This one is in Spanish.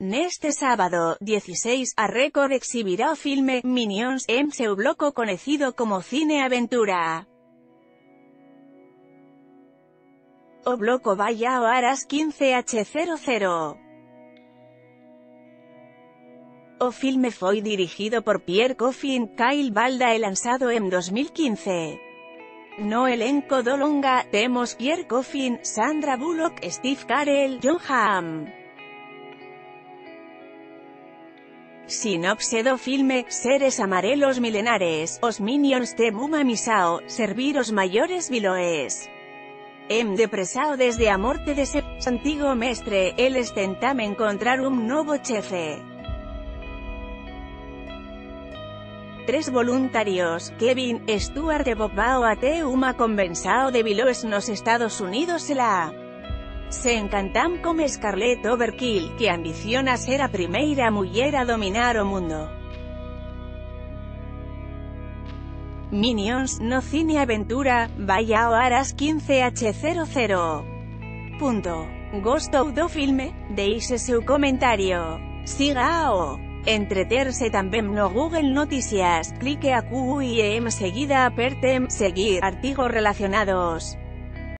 Neste sábado, 16, a Record exhibirá o filme Minions en seu bloco conocido como Cine Aventura. O bloco vai ao aras 15h00. O filme foi dirigido por Pierre Coffin, Kyle Balda e lanzado en 2015. No elenco do longa, temos Pierre Coffin, Sandra Bullock, Steve Carell, John Hamm. Sinopse do filme, seres amarelos milenares, os minions de Muma Misao, servir os maiores viloes. Hem depresao desde a morte de seu antigo mestre, eles tentam encontrar un novo chefe. Tres voluntarios, Kevin, Stuart e Bob Bao até unha convensao de viloes nos Estados Unidos la se encantam con Scarlett Overkill, que ambiciona ser a primeira muller a dominar o mundo. Minions, no cine aventura, vai ao aras 15h00. Punto. Gostou do filme? Deixe seu comentario. Siga ao entreterse tamén no Google Noticias, clique a Q y en seguida apertem, seguir, artigos relacionados.